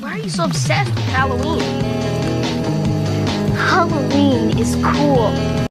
Why are you so obsessed with Halloween? Halloween is cool.